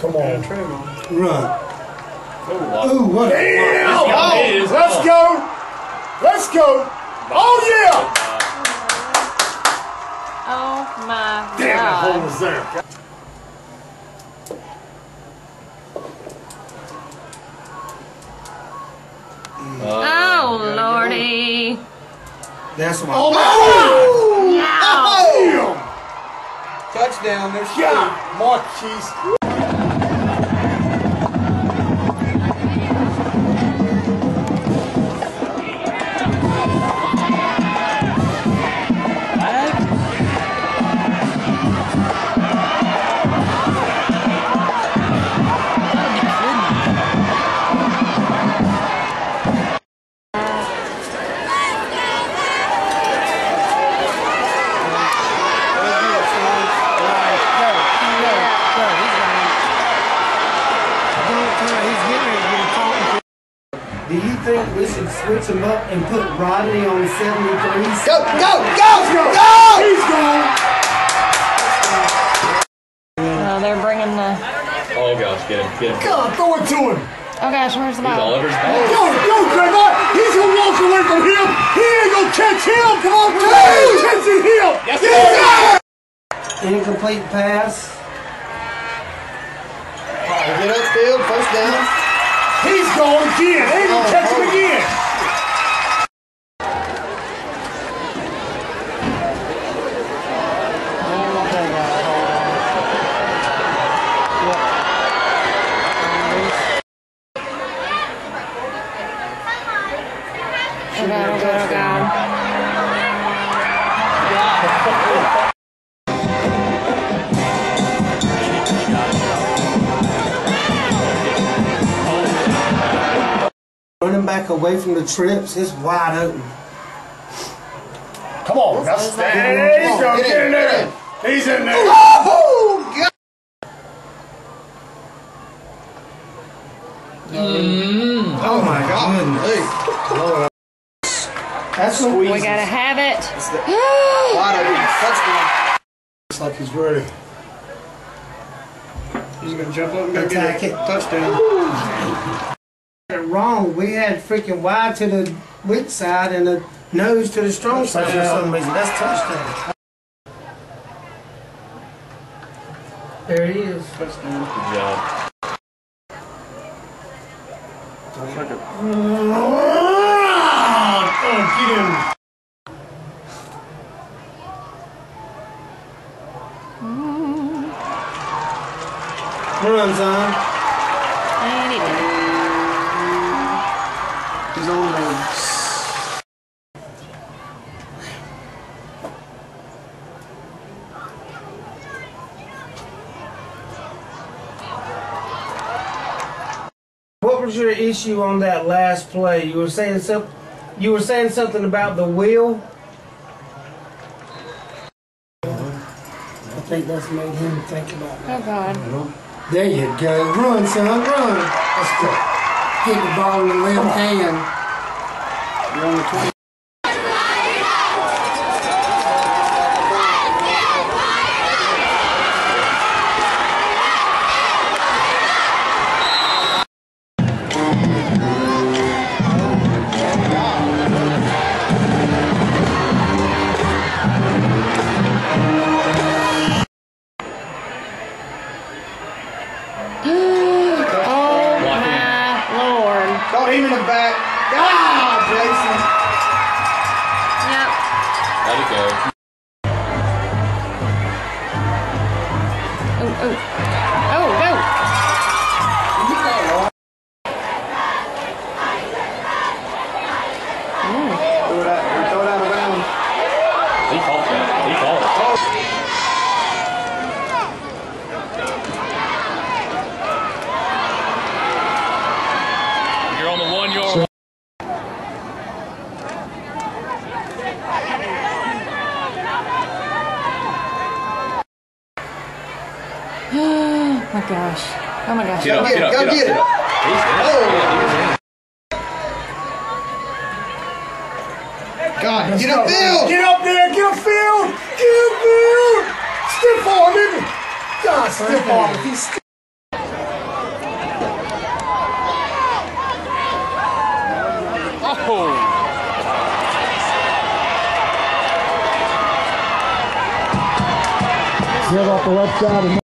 Come on. Run. Oh, Ooh, what a Damn! Oh, Oh, let's go. Let's go. Oh, yeah. Oh my Damn, that hole god. was there. Oh uh, lordy. That's why. Oh, my Ow. God. Touchdown. There's God. Marquise. Do you think we should switch him up and put Rodney on 73? Go, go, go, go! He's gone. Oh, they're bringing the. Oh gosh, get him, get him. God, throw it to him. Oh gosh, where's the ball? Oliver's Yo, ball. yo, Trevon. He's gonna walk away from him. He ain't gonna catch him. Come on, Trevon. Catching him. Yes, Yeah. Incomplete pass. Get upfield, first down. He's gone again. They ain't gonna catch him again. Oh god, oh Running back away from the trips. It's wide open. Come on. That's, there you go. Get Get in, in there. He's in there. Oh, God. Oh my goodness. That's what We gotta have it. Wide open. Touchdown. Looks like he's ready. He's gonna jump up and go Attack get it. It. Wrong. We had freaking wide to the weak side and the nose to the strong side for some reason. That's touchdown. There he is. Touchdown. Good job. Oh, get him. Run, son. And he did it. He's on there. What was your issue on that last play? You were saying something. You were saying something about the wheel. I think that's made him think about it. Oh god. There you go. Run, son. Run. Let's go. Hit the ball in the left hand. You're on the 20. Lord. Caught in the back. Ah, Jason. Yep. Let it go. Oh. Oh, Oh my gosh. Oh my gosh. Get up, get up, get up. Get up. He's in. Oh. God, Let's get up go. field! Get up there, get up field! Get up field! Stiff arm him! God, stiff arm. He's stiff. Oh! Get off the left side.